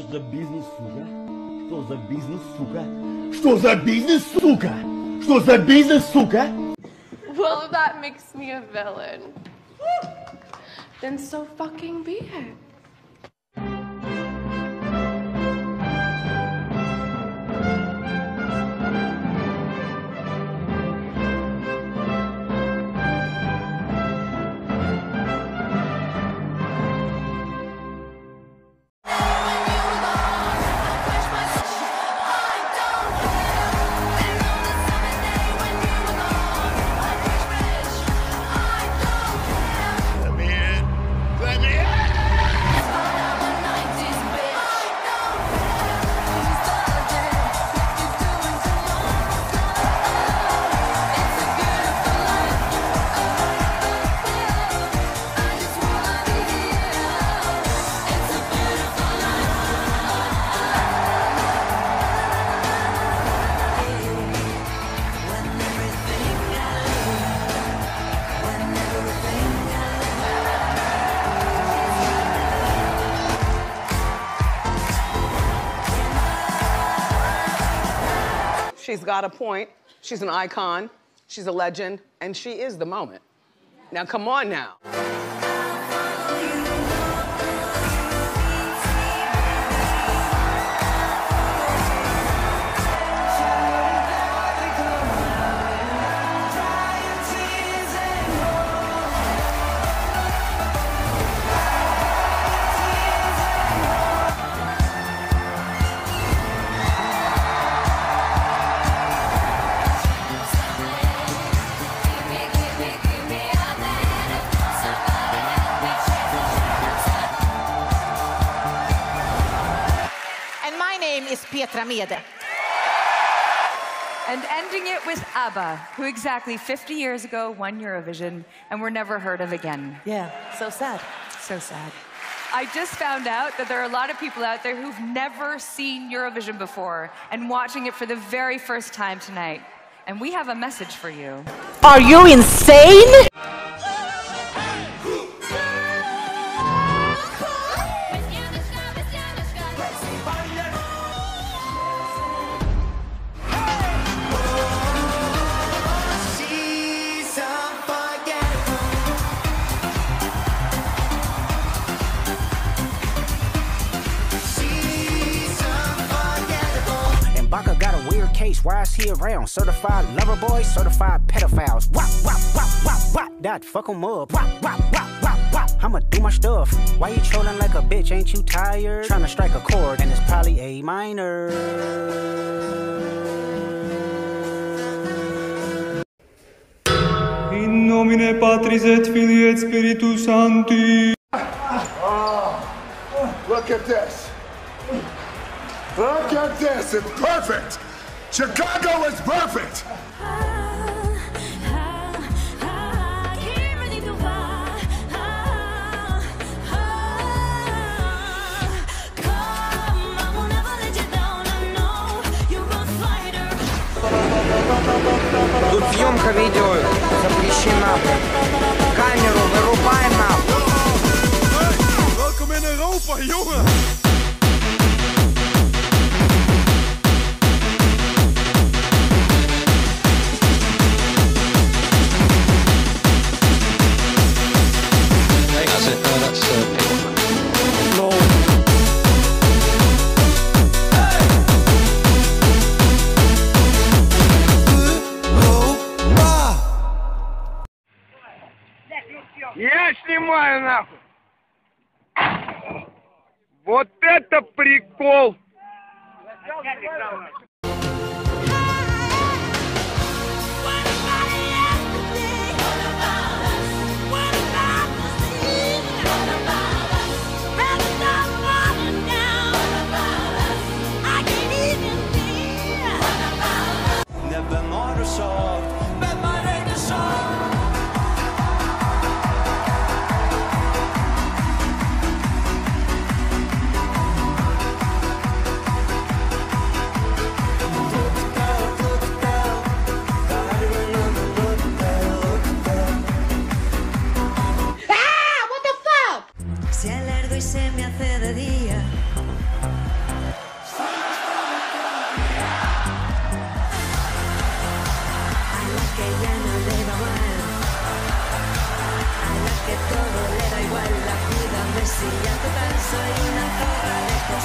Что за бизнес, сука? Что за бизнес, сука? Что за бизнес, сука? Что за бизнес, сука? Well, that makes me a villain. Then so fucking be it. She's got a point. She's an icon. She's a legend. And she is the moment. Now, come on now. Petra Mede. And ending it with ABBA, who exactly 50 years ago won Eurovision and were never heard of again. Yeah, so sad. So sad. I just found out that there are a lot of people out there who've never seen Eurovision before and watching it for the very first time tonight. And we have a message for you. Are you insane? A. Why is he around? Certified lover boy, certified pedophiles. Wop, wop, wop, wop, wop. That fuck 'em up. Wop, wop, wop, wop, wop. I'ma do my stuff. Why you trolling like a bitch? Ain't you tired? Trying to strike a chord, and it's probably A minor. In nomine Patris et Filii et Spiritus Sancti. Ah, ah, ah. Look at this. Look at this. It's perfect. Chicago is perfect. Тут съемка видео запрещена. Камеру вырубай нахуй. Welkom in Europa, jongen. Снимаю нахуй. Вот это прикол.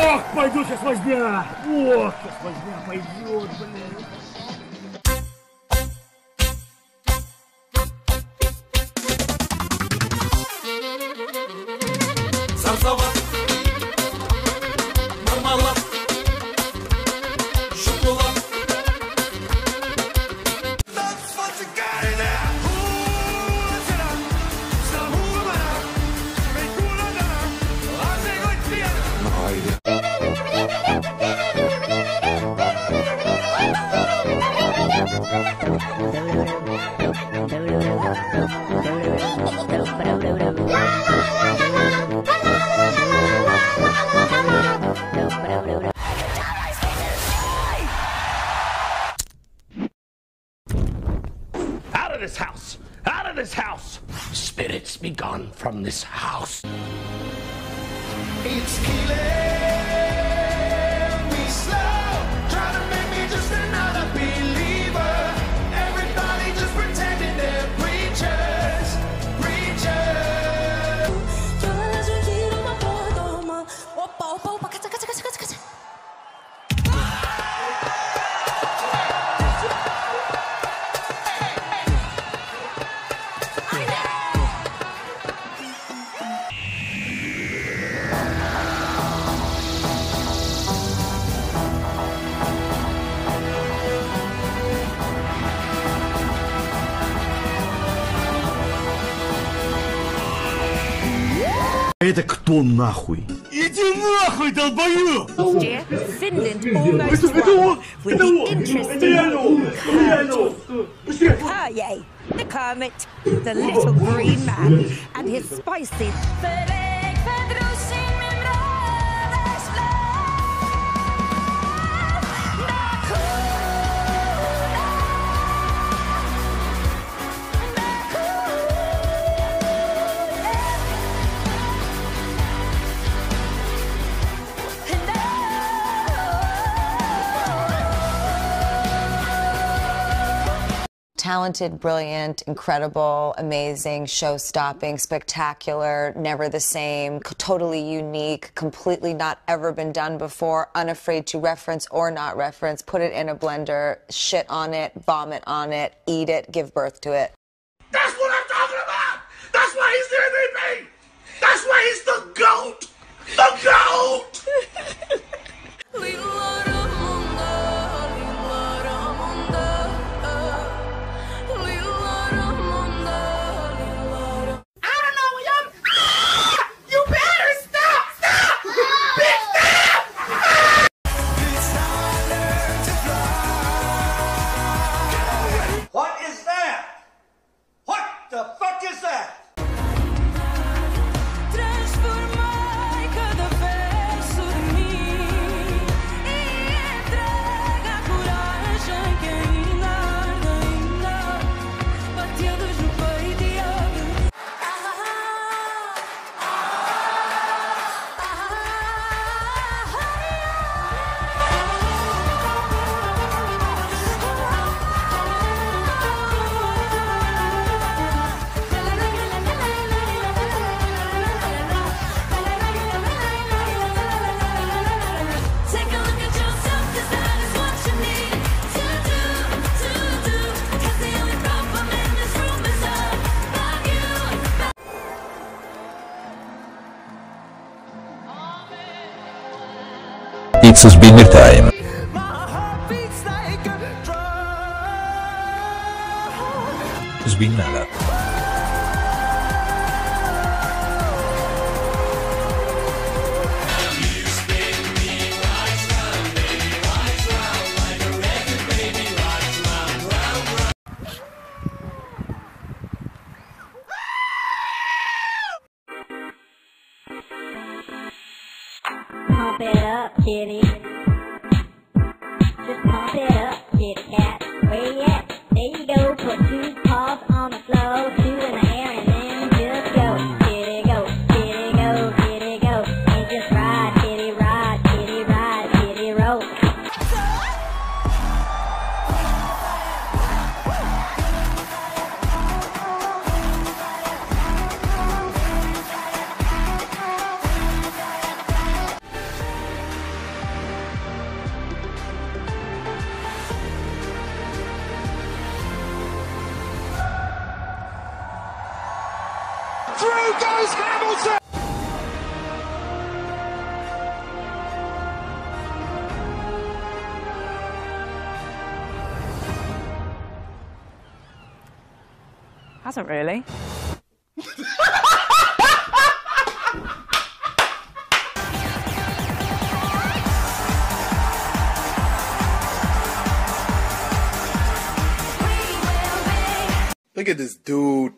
Ох, пойдет сейчас возня! Ох, сейчас возня пойдет, блин! Of this house! Out of this house! Spirits be gone from this house! It's killing Это кто нахуй? Иди нахуй, долбоёб! Finland almost won with the interesting Kaye, the Kermit, the little green man, and his spicy. Talented, brilliant, incredible, amazing, show stopping, spectacular, never the same, totally unique, completely not ever been done before, unafraid to reference or not reference, put it in a blender, shit on it, vomit on it, eat it, give birth to it. That's what I'm talking about! That's why he's the MVP! That's why he's the GOAT! The GOAT! It's a spinner time. Svinnala. Pump it up, kitty. Just pump it up, kitty cat. Hamilton! Hasn't really. Look at this dude.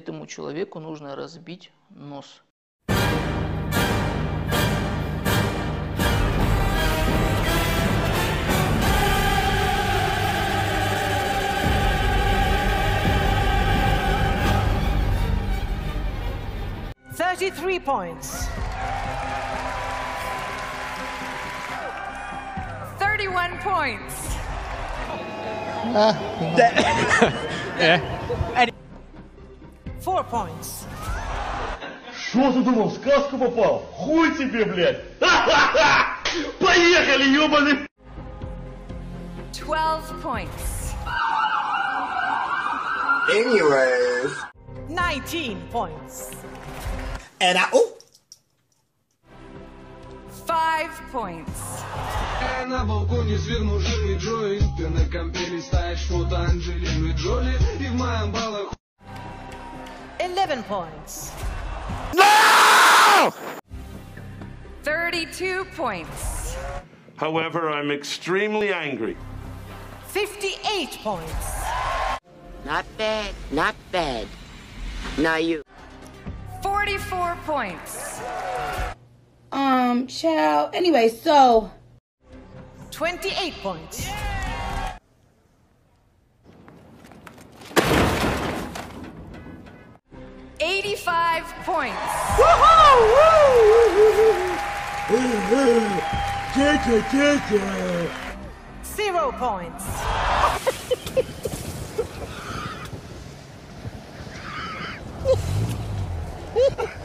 Этому человеку нужно разбить нос. Thirty-three points. 31 points. Four points. Что ты думал, в сказку попал? Хуй тебе, блядь! Ха-ха-ха! Поехали, ёбаный! 12 points. Anyways. 19 points. And I. Oh! Five points. На балконе свернул жирный Джои Ты на компе листаешь фото Анджелины Джоли И в моем балах 11 points. 32 points. However, I'm extremely angry. 58 points. Not bad, not bad. Now you. 44 points. Um, child. Anyway, so 28 points. Eighty-five points. Zero points.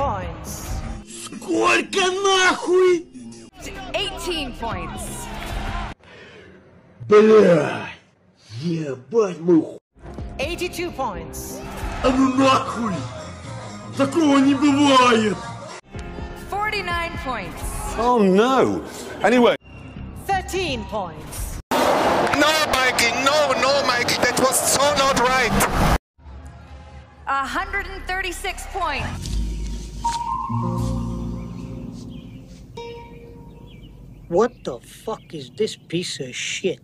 points. Сколько нахуй? 18 points. Бля! Ебать мой ху... 82 points. А ну нахуй! Такого не бывает! 49 points. Oh no! Anyway. 13 points. No, Mikey, no, no, Mikey, that was so not right. 136 points. What the fuck is this piece of shit?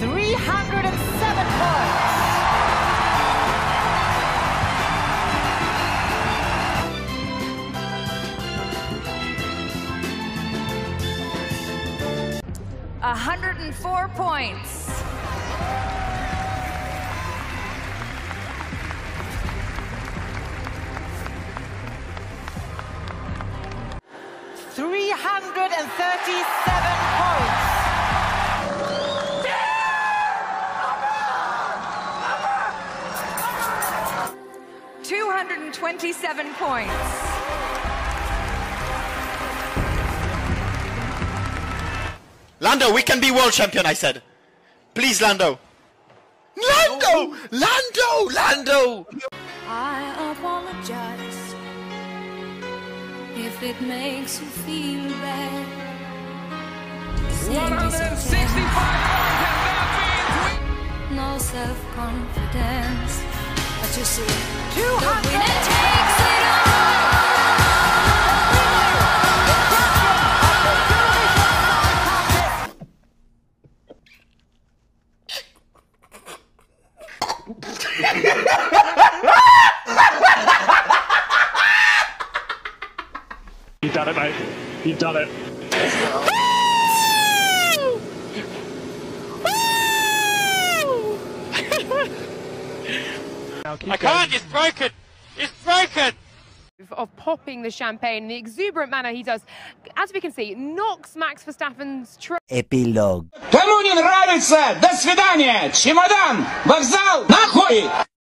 Three hundred and seven points. 104 points. 137 points. 227 points. Lando, we can be world champion, I said. Please, Lando. Lando! Lando! Lando! I apologize if it makes you feel bad. No self-confidence. But you see, the winner takes it You've done it, mate. You've done it. I can't, it's broken! It's broken! of popping the champagne in the exuberant manner he does, as we can see, knocks Max Verstappen's trophy. Эпилог. Кому не нравится, до свидания, чемодан, вокзал, нахуй!